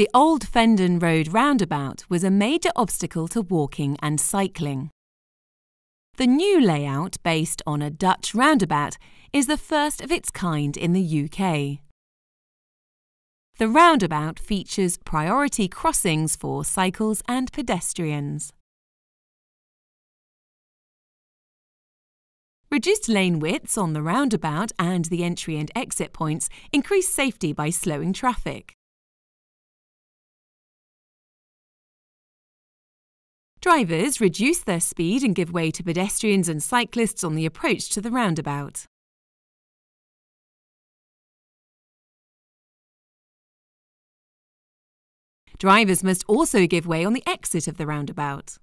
The old Fendon Road roundabout was a major obstacle to walking and cycling. The new layout, based on a Dutch roundabout, is the first of its kind in the UK. The roundabout features priority crossings for cycles and pedestrians. Reduced lane widths on the roundabout and the entry and exit points increase safety by slowing traffic. Drivers reduce their speed and give way to pedestrians and cyclists on the approach to the roundabout. Drivers must also give way on the exit of the roundabout.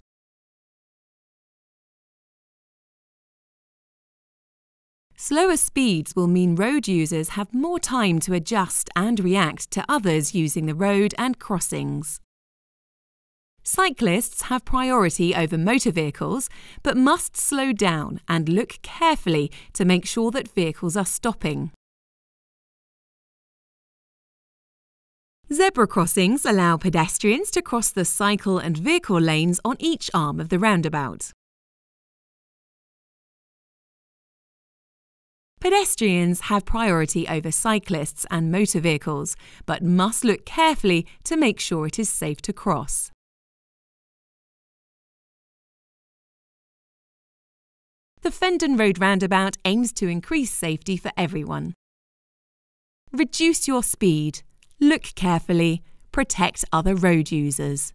Slower speeds will mean road users have more time to adjust and react to others using the road and crossings. Cyclists have priority over motor vehicles, but must slow down and look carefully to make sure that vehicles are stopping. Zebra crossings allow pedestrians to cross the cycle and vehicle lanes on each arm of the roundabout. Pedestrians have priority over cyclists and motor vehicles, but must look carefully to make sure it is safe to cross. The Fendon Road roundabout aims to increase safety for everyone. Reduce your speed, look carefully, protect other road users.